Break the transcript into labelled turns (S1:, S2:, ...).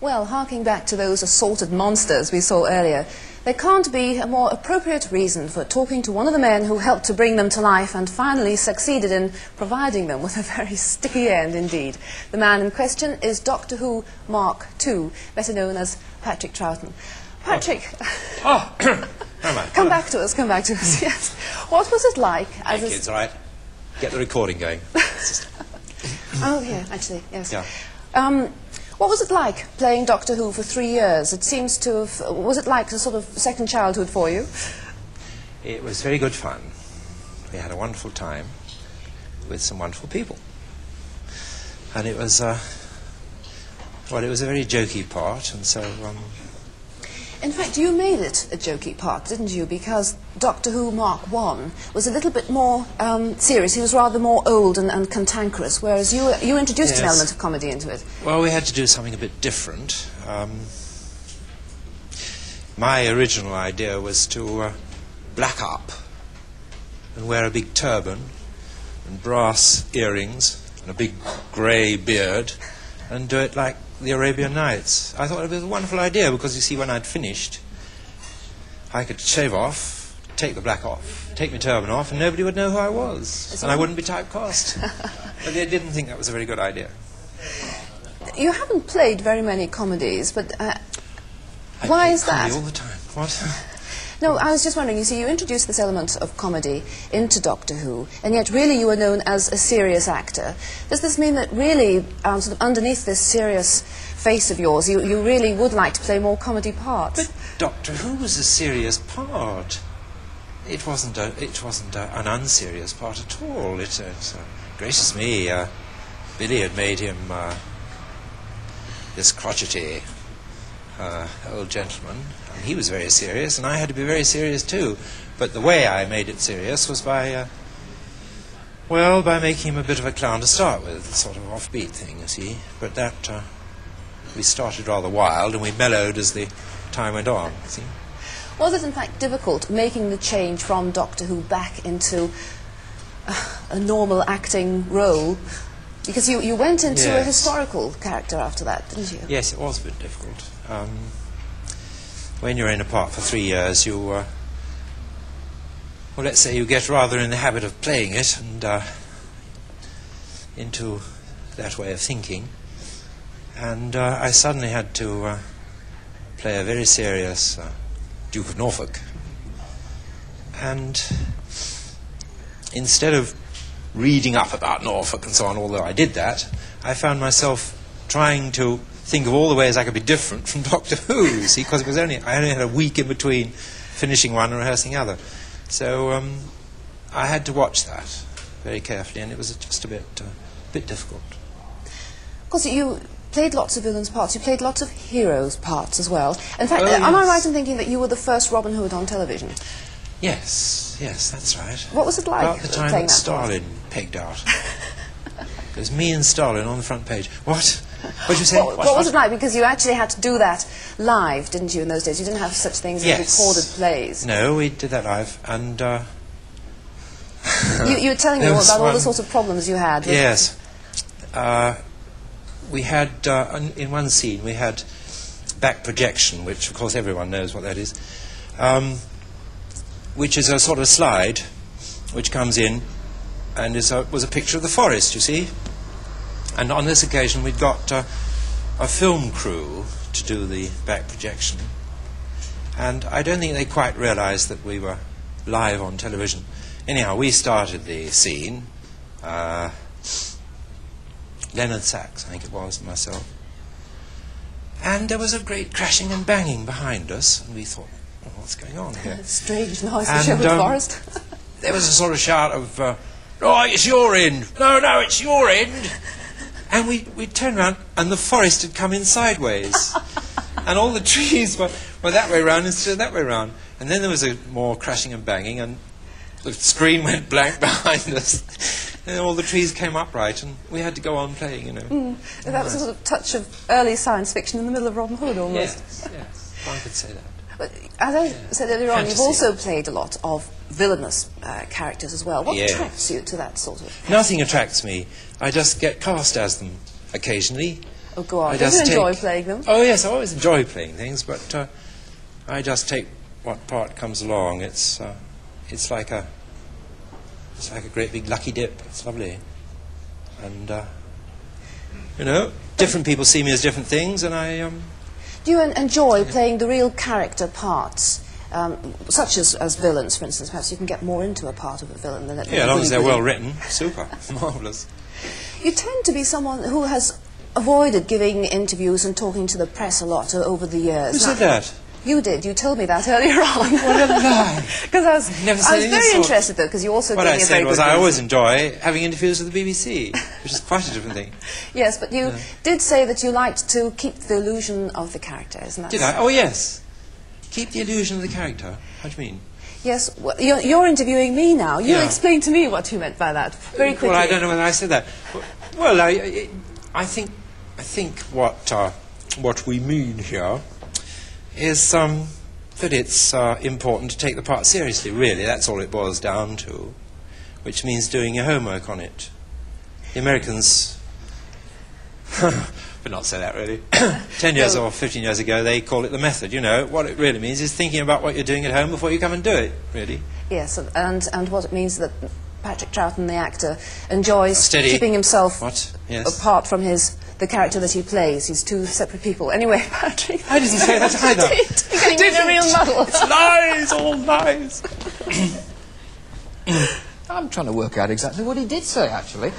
S1: Well, harking back to those assaulted monsters we saw earlier, there can't be a more appropriate reason for talking to one of the men who helped to bring them to life and finally succeeded in providing them with a very sticky end indeed. The man in question is Doctor Who Mark II, better known as Patrick Troughton. Patrick,
S2: Oh, never mind.
S1: come back to us, come back to us, yes. What was it like as
S2: Hey,
S1: a...
S2: kids, all right? Get the recording going.
S1: Oh, yeah, actually, yes.
S2: Yeah.
S1: Um, what was it like playing Doctor Who for three years? It seems to have... Was it like a sort of second childhood for you?
S2: It was very good fun. We had a wonderful time with some wonderful people. And it was, uh, well, it was a very jokey part, and so, um,
S1: In fact, you made it a jokey part, didn't you? Because Doctor Who Mark I was a little bit more um, serious. He was rather more old and, and cantankerous, whereas you, you introduced an element of comedy into it.
S2: well, we had to do something a bit different. Um, my original idea was to uh, black up and wear a big turban and brass earrings and a big grey beard and do it like the Arabian Nights. I thought it was a wonderful idea because you see, when I'd finished, I could shave off, take the black off, take my turban off, and nobody would know who I was, and I wouldn't be typecast. but they didn't think that was a very good idea.
S1: You haven't played very many comedies, but uh, Why is that?
S2: All the time. What?
S1: no, I was just wondering. You see, you introduced this element of comedy into Doctor Who, and yet really you were known as a serious actor. Does this mean that really, um, sort of underneath this serious face of yours, you, you really would like to play more comedy parts?
S2: But Doctor Who was a serious part. It wasn't a, it wasn't a, an unserious part at all. It, it's, uh, gracious me, uh, Billy had made him uh, this crotchety uh, old gentleman, and he was very serious, and I had to be very serious too. But the way I made it serious was by, uh, well, by making him a bit of a clown to start with, sort of offbeat thing, you see. But that uh, we started rather wild, and we mellowed as the time went on. you See.
S1: Was it in fact difficult making the change from Doctor Who back into uh, a normal acting role? Because you, you went into a historical character after that, didn't you?
S2: Yes, it was a bit difficult. Um, when you're in a part for three years, you, uh, well, let's say you get rather in the habit of playing it and uh, into that way of thinking. And uh, I suddenly had to uh, play a very serious uh, Duke of Norfolk. And instead of reading up about Norfolk and so on, although I did that, I found myself trying to think of all the ways I could be different from Doctor Who, see, because it was only, I only had a week in between finishing one and rehearsing the other. So um, I had to watch that very carefully, and it was just a bit, uh, bit difficult.
S1: Because you played lots of villains' parts, you played lots of heroes' parts as well. In fact,
S2: Oh,
S1: uh, am I right in thinking that you were the first Robin Hood on television?
S2: Yes, yes, that's right.
S1: What was it like
S2: About the time that
S1: that part?
S2: Stalin pegged out. it was me and Stalin on the front page. What? What did you say?
S1: What, what was it like? Because you actually had to do that live, didn't you, in those days? You didn't have such things
S2: Yes.
S1: as recorded plays.
S2: No, we did that live, and uh,
S1: You, you were telling me
S2: There
S1: all
S2: was
S1: about all the sorts of problems you had.
S2: yes, uh, we had uh, in- in one scene we had back projection, which of course everyone knows what that is, um, which is a sort of slide which comes in and a, was a picture of the forest. You see, and on this occasion we'd got uh, a film crew to do the back projection, and I don't think they quite realised that we were live on television. Anyhow, we started the scene. Uh, Leonard Sachs, I think it was, myself. And there was a great crashing and banging behind us, and we thought, oh, what's going on here?
S1: Strange noise
S2: And,
S1: Sherwood
S2: um,
S1: Forest.
S2: there was a sort of shout of, uh, right, it's your end. No, no, it's your end. And we, we turned around, and the forest had come in sideways. and all the trees were, were that way round instead of that way round. And then there was a more crashing and banging, and the screen went blank behind us. And all the trees came upright, and we had to go on playing, you know.
S1: that was a sort of touch of early science fiction in the middle of Robin Hood, almost.
S2: Yes, yes, one could say that.
S1: But as I said earlier on, you've also played a lot of villainous uh, characters as well. What
S2: Yes.
S1: attracts you to that sort of?
S2: Nothing attracts me. I just get cast as them occasionally.
S1: Oh, go on.
S2: I just
S1: enjoy playing them?
S2: Oh yes, I always enjoy playing things, but uh, I just take what part comes along. It's uh, it's like a it's like a great big lucky dip. It's lovely, and uh, you know, different people see me as different things, and I um,
S1: Do you en- enjoy playing the real character parts, um, such as, as villains, for instance? Perhaps you can get more into a part of a villain than
S2: yeah, as long as they're well written, super, marvelous.
S1: You tend to be someone who has avoided giving interviews and talking to the press a lot over the years.
S2: Who said
S1: Now-
S2: that?
S1: You did. You told me that earlier on.
S2: What a lie!
S1: Because I was,
S2: Never
S1: I was very interested, though, because you also
S2: What
S1: gave
S2: I
S1: me a
S2: said
S1: very
S2: was
S1: good
S2: I
S1: reason.
S2: always enjoy having interviews with the BBC, which is quite a different thing.
S1: Yes, but you did say that you liked to keep the illusion of the character, isn't that?
S2: Did I? Oh yes. Keep the illusion of the character. How do you mean?
S1: Yes. Well, you're, you're interviewing me now. You
S2: Yeah.
S1: explain to me what you meant by that very quickly.
S2: Well, I don't know whether I said that. Well, I, I, I think, I think what uh, what we mean here is um, that it's uh, important to take the part seriously. Really, that's all it boils down to, which means doing your homework on it. The Americans, but not say that really. Ten years
S1: No.
S2: or fifteen years ago, they call it the method. You know what it really means is thinking about what you're doing at home before you come and do it. Really.
S1: Yes, and, and what it means that Patrick Troughton, the actor, enjoys
S2: Steady.
S1: keeping himself?
S2: Yes.
S1: apart from his the character that he plays. He's two separate people. Anyway, Patrick.
S2: I didn't say that either.
S1: You did. You're getting in a real muddle.
S2: lies, all lies.
S3: I'm trying to work out exactly what he did say, actually.